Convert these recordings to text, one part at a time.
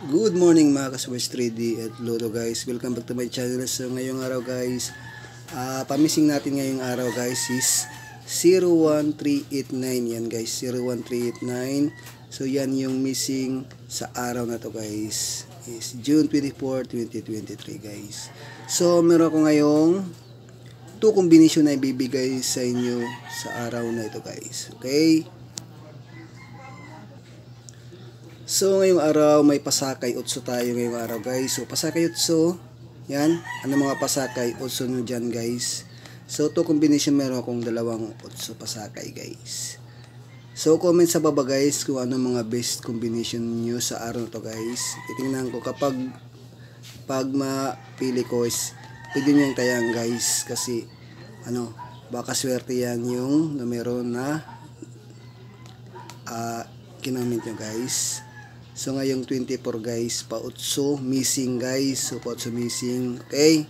Good morning mga kaswers 3D at Lolo guys. Welcome back to my channel. So ngayong araw guys, ah pamising natin ngayong araw guys is 01389 yan guys. 01389. So yan yung missing sa araw na to guys. Is June 24, 2023 guys. So meron ako ngayong two combination na ibibigay sa inyo sa araw na ito guys. Okay? So, ngayong araw, may pasakay utso tayo ngayong araw, guys. So, pasakay utso, yan. Ano mga pasakay utso nyo dyan, guys. So, to combination, meron akong dalawang utso pasakay, guys. So, comment sa baba, guys, kung ano mga best combination nyo sa araw na to, guys. Titingnan ko kapag pag mapili ko is pwede nyo yung tayang, guys. Kasi, ano, baka swerte yan yung numero na uh, kinamit nyo, guys. So ngayong 24 guys, pautso missing guys. So pautso missing. Okay?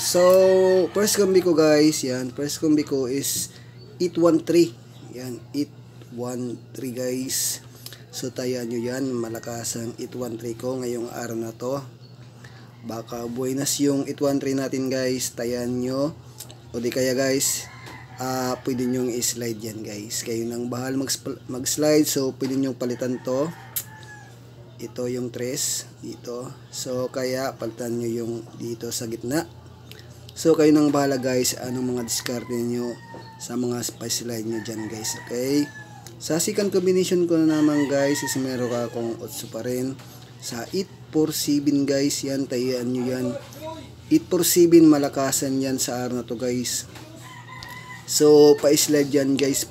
So first combi ko guys, yan. First combi ko is 813. Yan, 813 guys. So tayan nyo yan, malakas ang 813 ko ngayong araw na to. Baka buenas yung 813 natin guys, tayan nyo. O di kaya guys, uh, pwede nyo i-slide yan guys. Kayo nang bahal mag-slide. So pwede nyo palitan to. Ito yung tres. Dito. So kaya palitan nyo yung dito sa gitna. So kayo nang bahala guys anong mga discard nyo sa mga slide nyo dyan guys okay? Sa second combination ko na naman guys is meron ka akong 8 pa rin. Sa 847 guys yan tayan nyo yan. 847 malakasan yan sa araw na to guys So, pa-slide yan guys.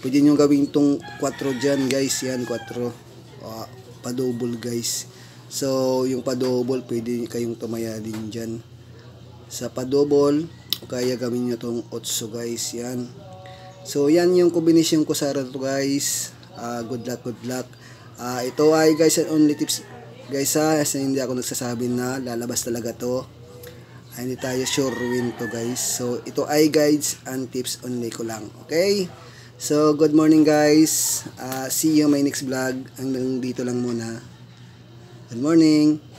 Pwede nyo gawin tong 4 dyan guys. Yan, 4. Uh, pa-double guys. So, yung pa-double, pwede kayong tumaya din dyan. Sa pa-double, kaya gawin nyo tong 8 guys. Yan. So, yan yung combination ko sa to guys. Uh, good luck, good luck. Uh, ito ay guys, only tips guys ha. Kasi hindi ako nagsasabi na lalabas talaga to hindi tayo sure win to guys. So ito ay guides and tips only ko lang okay? So good morning guys. Uh, see you my next vlog. Hanggang dito lang muna. Good morning